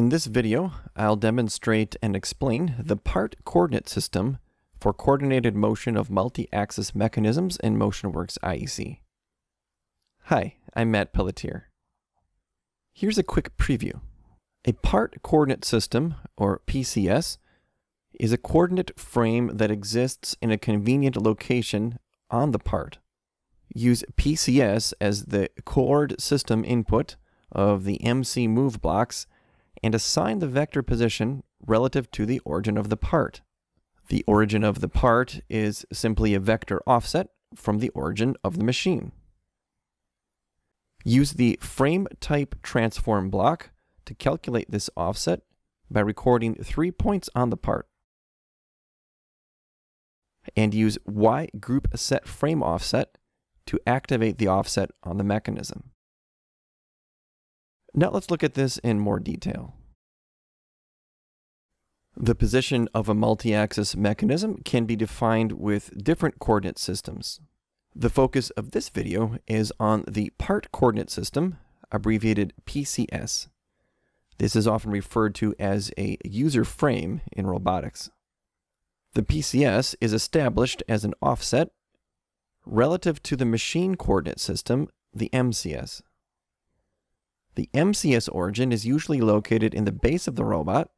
In this video, I'll demonstrate and explain the part coordinate system for coordinated motion of multi-axis mechanisms in MotionWorks IEC. Hi, I'm Matt Pelletier. Here's a quick preview. A part coordinate system, or PCS, is a coordinate frame that exists in a convenient location on the part. Use PCS as the coord system input of the MC move blocks and assign the vector position relative to the origin of the part. The origin of the part is simply a vector offset from the origin of the machine. Use the frame type transform block to calculate this offset by recording three points on the part. And use Y group set frame offset to activate the offset on the mechanism. Now let's look at this in more detail. The position of a multi-axis mechanism can be defined with different coordinate systems. The focus of this video is on the part coordinate system, abbreviated PCS. This is often referred to as a user frame in robotics. The PCS is established as an offset relative to the machine coordinate system, the MCS. The MCS origin is usually located in the base of the robot.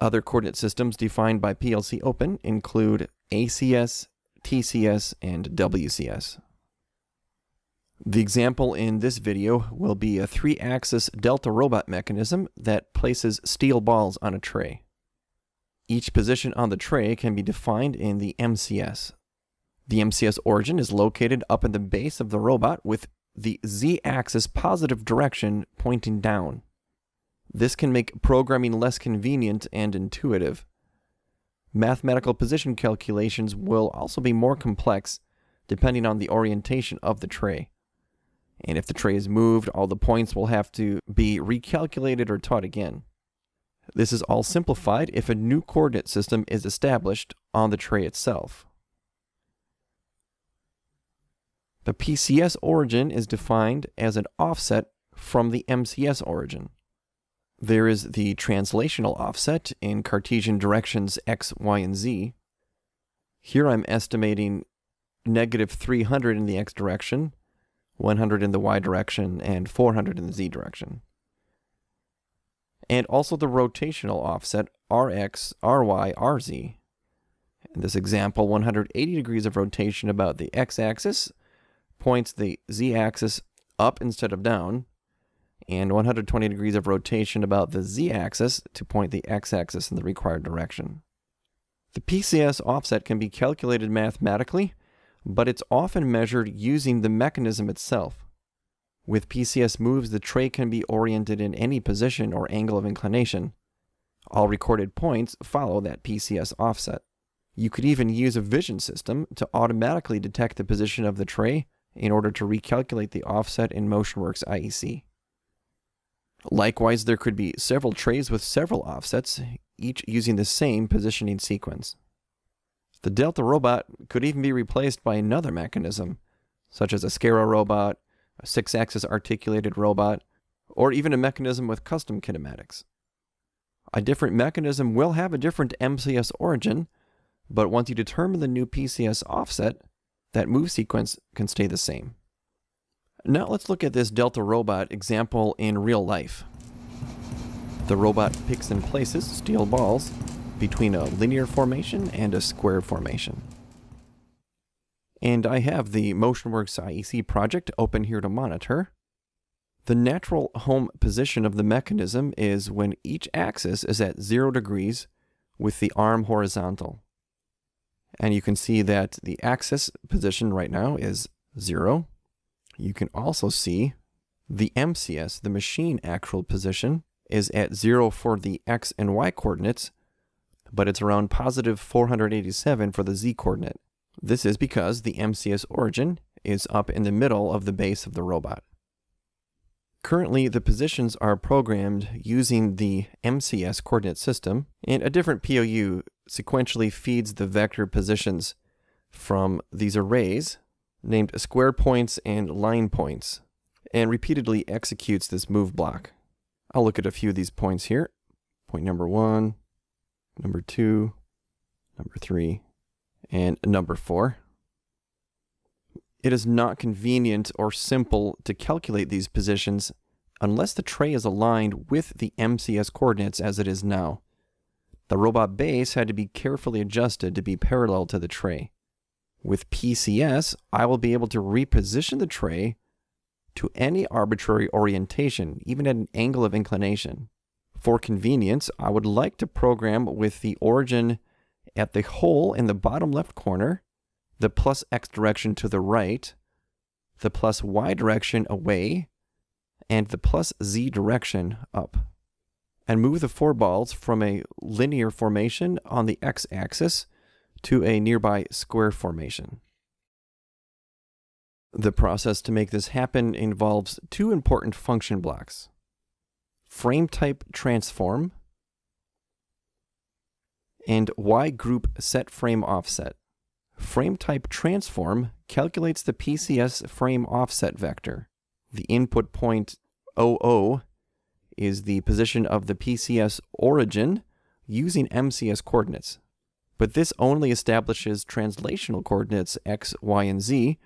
Other coordinate systems defined by PLC Open include ACS, TCS, and WCS. The example in this video will be a three-axis delta robot mechanism that places steel balls on a tray. Each position on the tray can be defined in the MCS. The MCS origin is located up in the base of the robot with the z-axis positive direction pointing down. This can make programming less convenient and intuitive. Mathematical position calculations will also be more complex depending on the orientation of the tray. And if the tray is moved, all the points will have to be recalculated or taught again. This is all simplified if a new coordinate system is established on the tray itself. The PCS origin is defined as an offset from the MCS origin. There is the translational offset in Cartesian directions x, y, and z. Here I'm estimating negative 300 in the x direction, 100 in the y direction, and 400 in the z direction. And also the rotational offset rx, ry, rz. In this example, 180 degrees of rotation about the x-axis points the z-axis up instead of down, and 120 degrees of rotation about the z-axis to point the x-axis in the required direction. The PCS offset can be calculated mathematically, but it's often measured using the mechanism itself. With PCS moves, the tray can be oriented in any position or angle of inclination. All recorded points follow that PCS offset. You could even use a vision system to automatically detect the position of the tray in order to recalculate the offset in MotionWorks IEC. Likewise, there could be several trays with several offsets, each using the same positioning sequence. The Delta robot could even be replaced by another mechanism, such as a Scara robot, a six-axis articulated robot, or even a mechanism with custom kinematics. A different mechanism will have a different MCS origin, but once you determine the new PCS offset, that move sequence can stay the same. Now let's look at this Delta robot example in real life. The robot picks and places steel balls between a linear formation and a square formation. And I have the MotionWorks IEC project open here to monitor. The natural home position of the mechanism is when each axis is at 0 degrees with the arm horizontal. And you can see that the axis position right now is 0. You can also see the MCS, the machine actual position, is at 0 for the x and y coordinates, but it's around positive 487 for the z coordinate. This is because the MCS origin is up in the middle of the base of the robot. Currently, the positions are programmed using the MCS coordinate system, and a different POU sequentially feeds the vector positions from these arrays named square points and line points, and repeatedly executes this move block. I'll look at a few of these points here. point number one, number two, number three, and number four. It is not convenient or simple to calculate these positions unless the tray is aligned with the MCS coordinates as it is now. The robot base had to be carefully adjusted to be parallel to the tray. With PCS, I will be able to reposition the tray to any arbitrary orientation, even at an angle of inclination. For convenience, I would like to program with the origin at the hole in the bottom left corner, the plus x direction to the right, the plus y direction away, and the plus z direction up. And move the four balls from a linear formation on the x-axis to a nearby square formation. The process to make this happen involves two important function blocks. Frame type transform and Y group set frame offset. Frame type transform calculates the PCS frame offset vector. The input point 00 is the position of the PCS origin using MCS coordinates. But this only establishes translational coordinates x, y, and z.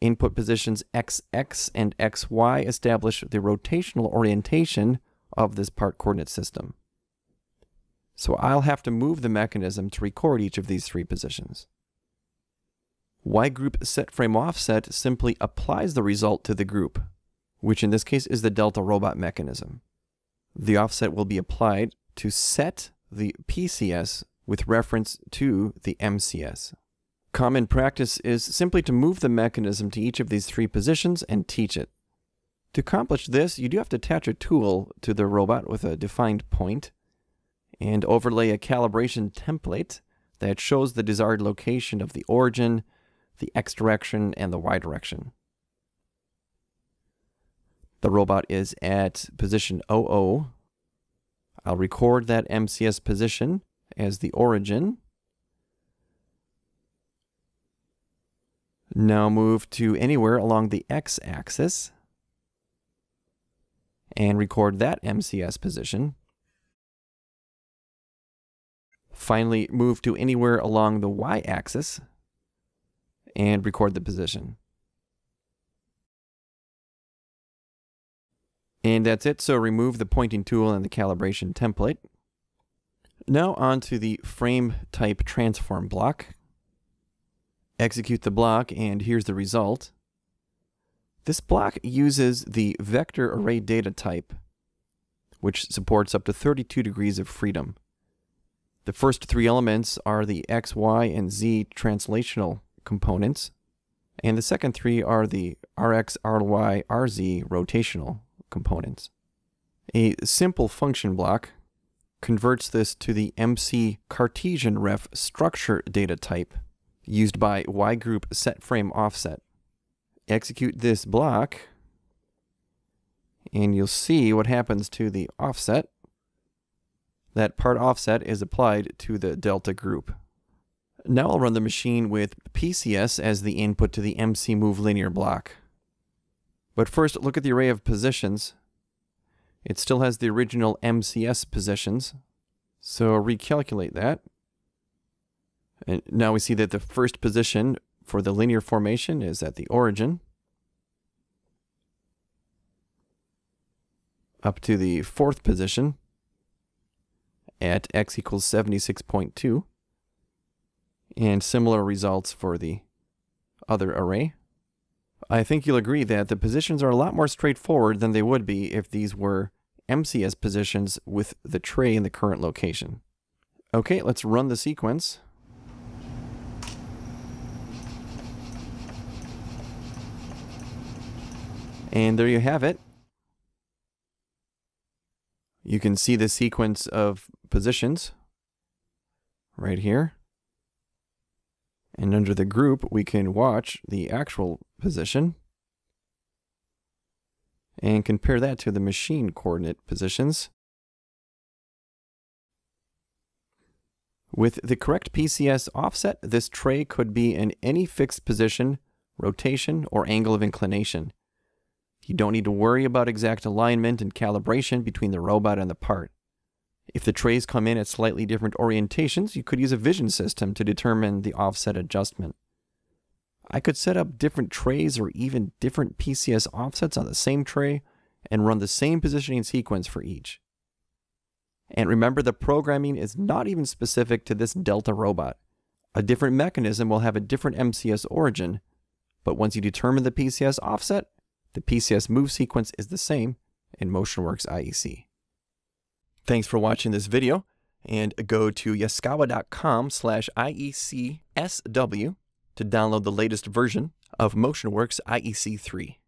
Input positions xx and xy establish the rotational orientation of this part coordinate system. So I'll have to move the mechanism to record each of these three positions. Y group set frame offset simply applies the result to the group, which in this case is the delta robot mechanism. The offset will be applied to set the PCS with reference to the MCS. Common practice is simply to move the mechanism to each of these three positions and teach it. To accomplish this, you do have to attach a tool to the robot with a defined point and overlay a calibration template that shows the desired location of the origin, the x direction, and the y direction. The robot is at position 00. I'll record that MCS position as the origin. Now move to anywhere along the x-axis and record that MCS position. Finally, move to anywhere along the y-axis and record the position. And that's it, so remove the pointing tool and the calibration template. Now on to the frame type transform block. Execute the block and here's the result. This block uses the vector array data type, which supports up to 32 degrees of freedom. The first three elements are the x, y, and z translational components, and the second three are the rx, ry, rz rotational components. A simple function block converts this to the MC Cartesian ref structure data type used by Y group set frame offset. Execute this block and you'll see what happens to the offset. That part offset is applied to the delta group. Now I'll run the machine with PCS as the input to the MC move linear block. But first, look at the array of positions it still has the original MCS positions. So recalculate that. And now we see that the first position for the linear formation is at the origin. Up to the fourth position at x equals 76.2. And similar results for the other array. I think you'll agree that the positions are a lot more straightforward than they would be if these were MCS positions with the tray in the current location. Okay, let's run the sequence. And there you have it. You can see the sequence of positions right here. And under the group, we can watch the actual position and compare that to the machine coordinate positions. With the correct PCS offset, this tray could be in any fixed position, rotation, or angle of inclination. You don't need to worry about exact alignment and calibration between the robot and the part. If the trays come in at slightly different orientations, you could use a vision system to determine the offset adjustment. I could set up different trays or even different PCS offsets on the same tray and run the same positioning sequence for each. And remember, the programming is not even specific to this Delta robot. A different mechanism will have a different MCS origin, but once you determine the PCS offset, the PCS move sequence is the same in MotionWorks IEC. Thanks for watching this video, and go to yaskawa.com slash IECSW to download the latest version of MotionWorks IEC 3.